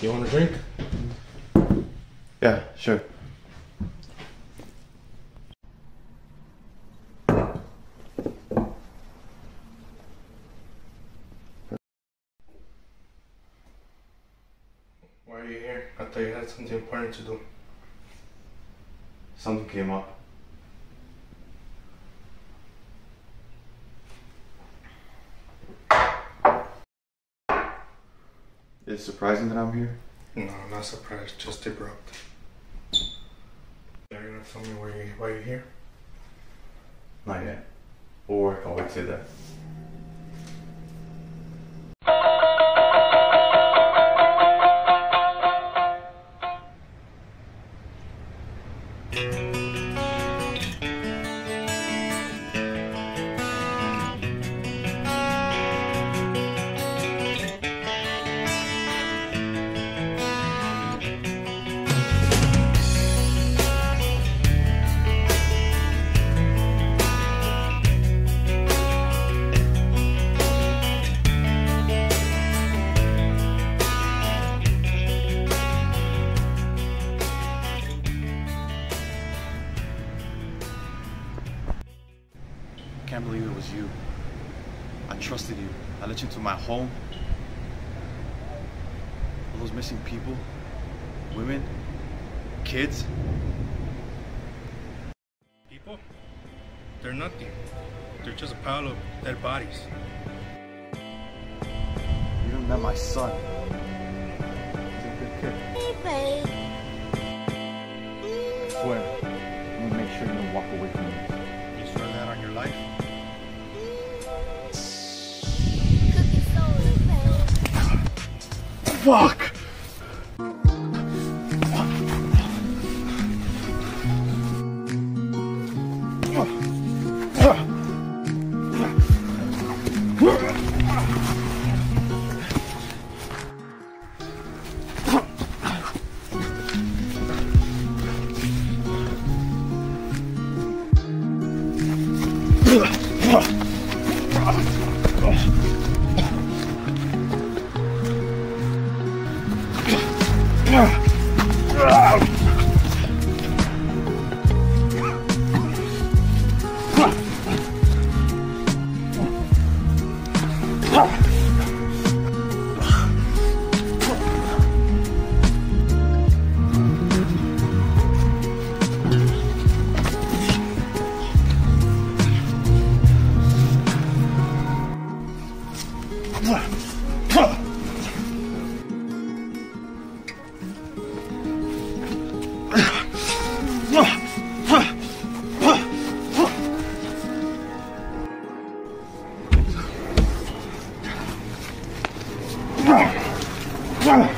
You want a drink? Yeah, sure. Why are you here? I thought you had something important to do. Something came up. Is it surprising that I'm here? No, not surprised. Just abrupt. Are you gonna tell me why you why you're here? Not yet. Or I'll way to that. Was you. I trusted you. I let you into my home. All those missing people, women, kids. People? They're nothing. They're just a pile of dead bodies. You don't met my son. He's a good kid. I swear, I'm gonna make sure you don't walk away from this. Fuck! Uh, uh. Damn it.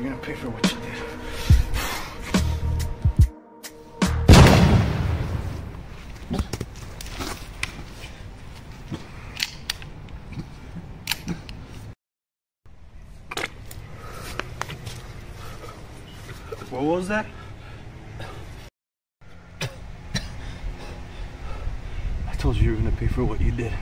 You're gonna pay for what you did. What was that? I told you you were gonna pay for what you did.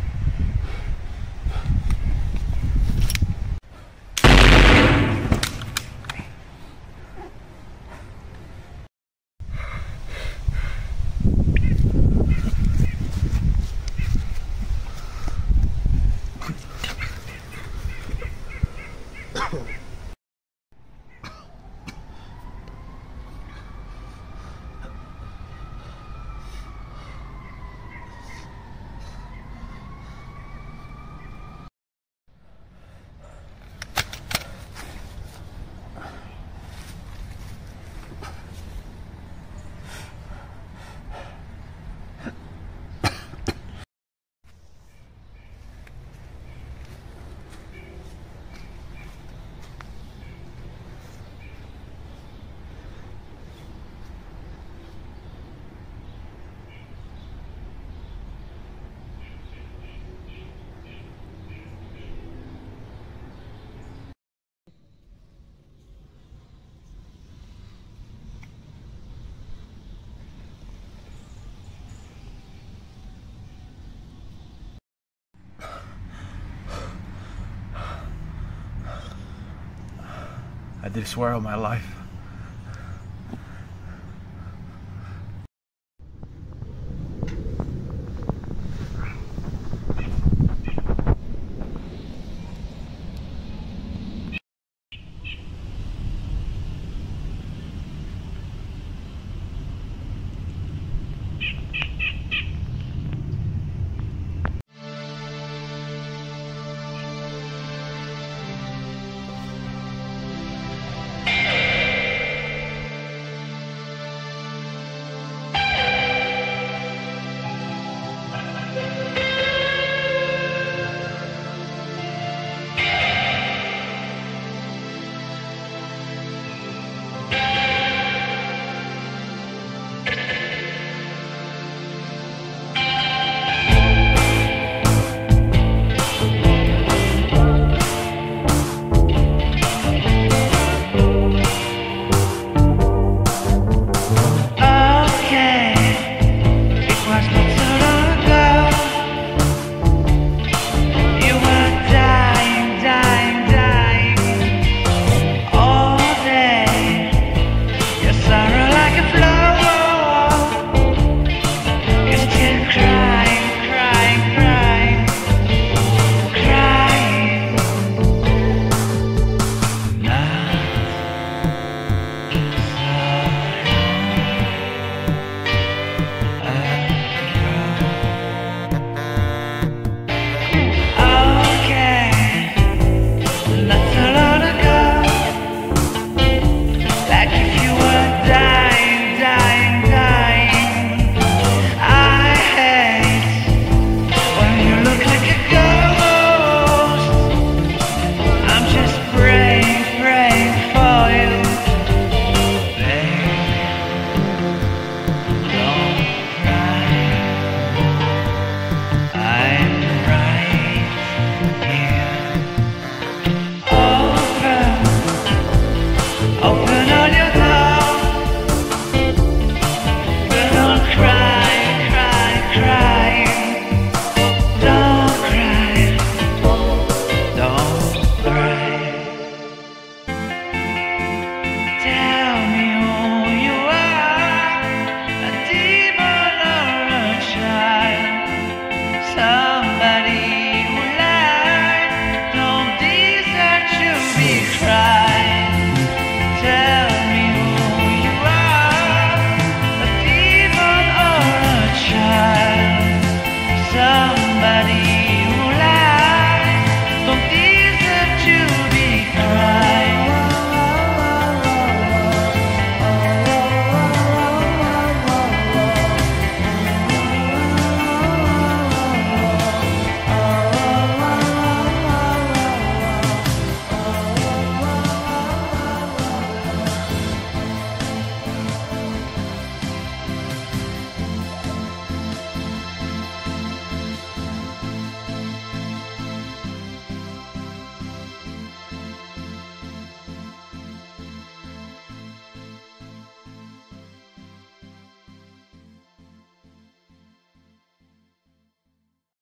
I did swear on my life.